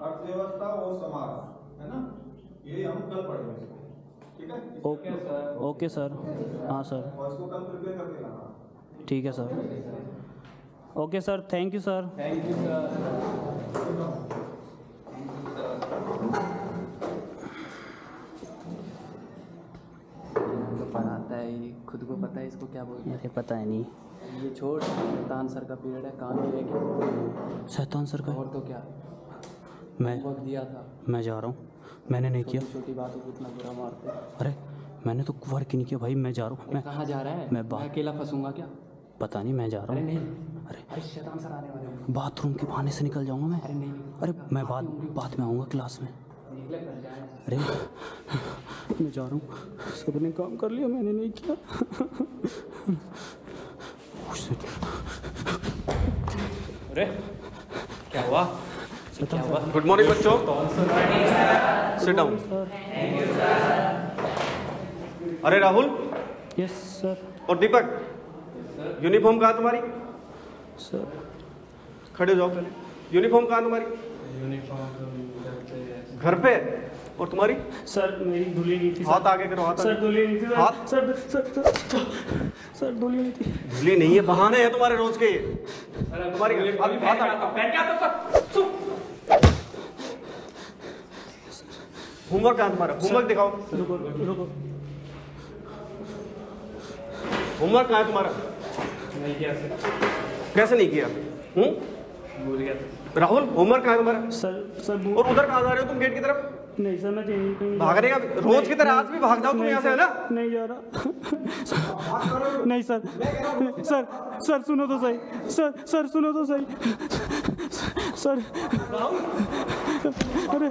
अर्थव्यवस्था और समाज है ना? ये हम कल पढ़ेंगे इसको। ठीक है? Okay okay sir. हाँ सर। और इसको कल प्रिपेयर करके लाना ठीक है sir. Okay sir. Thank you sir thank you sir तो पढ़ाता है ये खुद को पता है इसको क्या बोलते मुझे पता है नहीं। ये छोड़ शैतान सर का पीरियड है काम ये है कि शैतान सर का और तो क्या? मैं दिया था। मैं जा रहा हूँ। मैंने नहीं किया। छोटी बातों को इतना बुरा मारते अरे मैंने तो वर्क ही नहीं किया भाई मैं जा रहा हूँ। मैं कहाँ जा रहा है? मैं अकेला फंसूँगा क्या? पता नहीं मैं जा रहा हूँ। नहीं। अरे। बाथरूम के बहाने से निकल जाऊँगा मैं। अरे नहीं अरे मैं बाद बाद में आऊँगा क्लास में। अरे मैं जा रहा हूँ। सबने काम कर लिया मैंने नहीं किया। अरे क्या हुआ? गुड मॉर्निंग बच्चों। सिट डाउन अरे राहुल? यस सर और दीपक? यूनिफॉर्म कहाँ तुम्हारी? सर खड़े जाओ पहले। यूनिफॉर्म कहाँ तुम्हारी? यूनिफॉर्म घर पे। और तुम्हारी? सर मेरी धुली नहीं थी हाथ आगे करो हाथ सर धुली नहीं थी हाथ? सर सर सर धुली नहीं थी। धुली नहीं है बहाने हैं तुम्हारे रोज के। ये तुम्हारी हाथ हाथ आगे होमवर्क कहाँ तुम्हारा होमवर्क दिखाओ। रुको रुको। होमवर्क कहाँ तुम्हारा? नहीं किया सर कैसे नहीं किया? हूँ? राहुल होमवर्क कहाँ तुम्हारा? सर सर और उधर कहाँ जा रहे हो तुम गेट की तरफ़? नहीं सर मैं कहीं कहीं भागने का रोज की तरह आज भी भाग जाओ तुम यहाँ से है ना? नहीं जा रहा। नहीं सर सर सर सुनो तो सही। सर सर सुनो तो सही। सर अरे।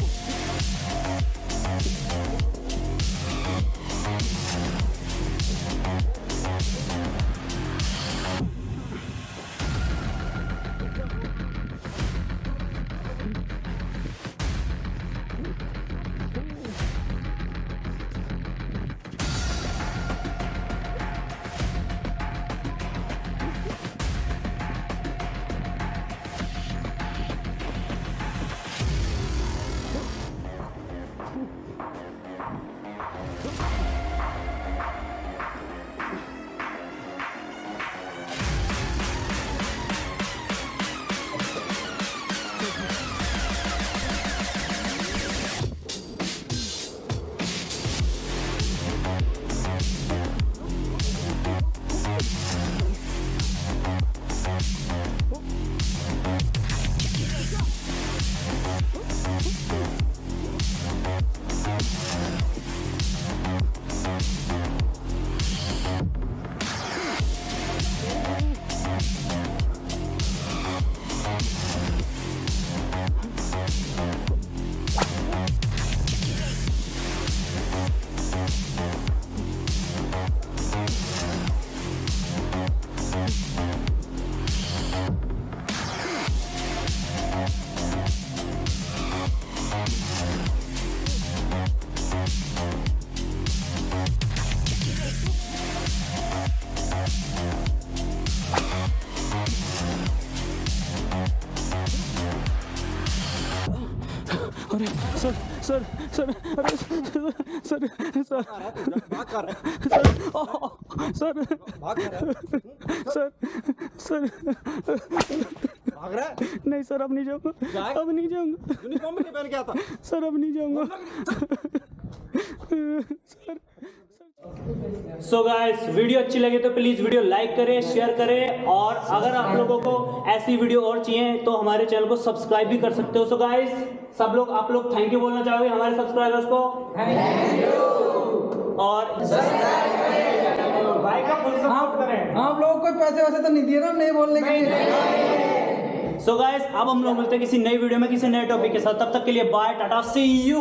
Ooh. अरे सर सर सर अरे sir sir sir sir sir भाग रहा है? नहीं सर अब नहीं जाऊँगा। अब नहीं जाऊँगा। यूनिफॉर्म में नहीं पहन के आता? सर अब नहीं जाऊँगा। सर सो गाइस वीडियो अच्छी लगे तो प्लीज़ वीडियो लाइक करें शेयर करें और अगर आप लोगों को ऐसी वीडियो और चाहिए तो हमारे चैनल को सब्सक्राइब भी कर सकते हो। सो गाइस सब लोग आप लोग थैंक यू बोलना चाहोगे हमारे सब्सक्राइबर्स को? थैंक यू और भाई का फुल सपोर्ट करें। आप लोगों को पैसे वैसे तो नहीं दिए ना नहीं बोलने के लिए। सो गाइस अब हम लोग मिलते हैं किसी नई वीडियो में किसी नए टॉपिक के साथ। तब तक के लिए बाय टाटा सी यू